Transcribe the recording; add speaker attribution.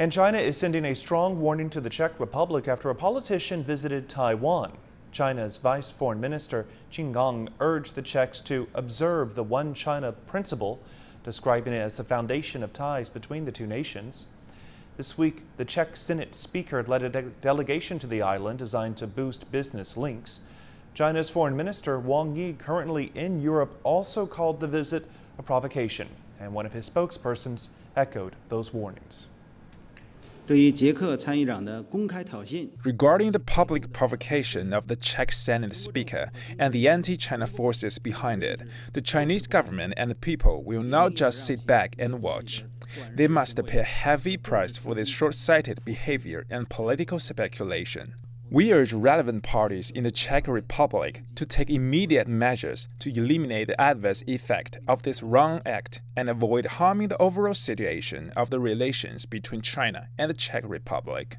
Speaker 1: And China is sending a strong warning to the Czech Republic after a politician visited Taiwan. China's Vice Foreign Minister Qin Gang urged the Czechs to observe the One China principle, describing it as the foundation of ties between the two nations. This week, the Czech Senate Speaker led a de delegation to the island designed to boost business links. China's Foreign Minister Wang Yi, currently in Europe, also called the visit a provocation, and one of his spokespersons echoed those warnings.
Speaker 2: Regarding
Speaker 3: the public provocation of the Czech Senate Speaker and the anti China forces behind it, the Chinese government and the people will not just sit back and watch. They must pay a heavy price for this short sighted behavior and political speculation. We urge relevant parties in the Czech Republic to take immediate measures to eliminate the adverse effect of this wrong act and avoid harming the overall situation of the relations between China and the Czech Republic.